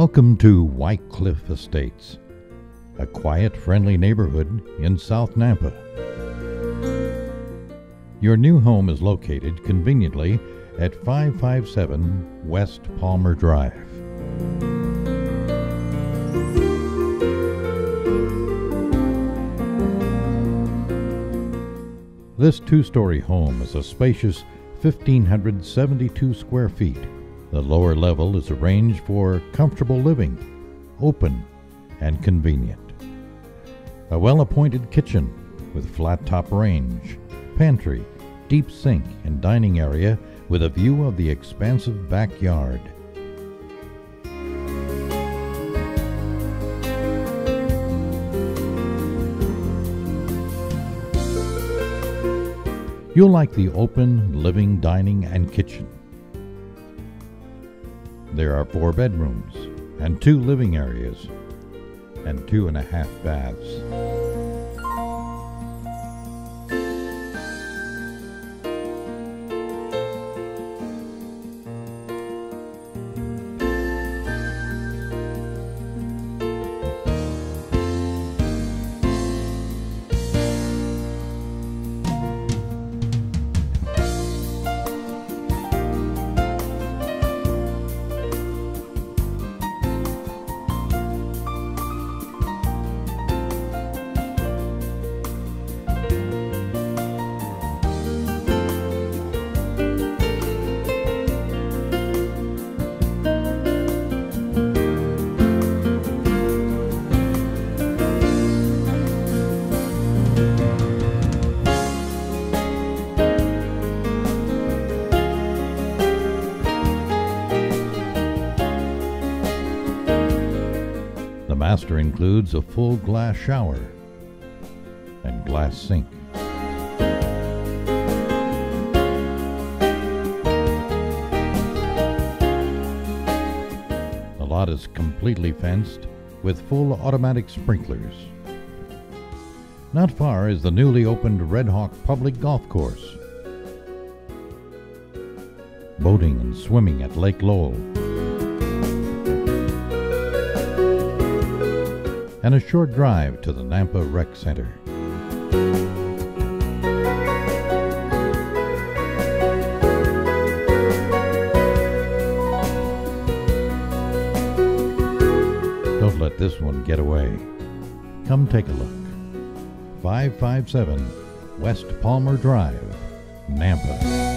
Welcome to White Cliff Estates, a quiet, friendly neighborhood in South Nampa. Your new home is located conveniently at 557 West Palmer Drive. This two story home is a spacious 1,572 square feet. The lower level is arranged for comfortable living, open, and convenient. A well appointed kitchen with flat top range, pantry, deep sink, and dining area with a view of the expansive backyard. You'll like the open living, dining, and kitchen. There are four bedrooms and two living areas and two and a half baths. Master includes a full glass shower and glass sink. The lot is completely fenced with full automatic sprinklers. Not far is the newly opened Red Hawk Public Golf Course. Boating and swimming at Lake Lowell. And a short drive to the Nampa Rec Center. Don't let this one get away. Come take a look. 557 West Palmer Drive, Nampa.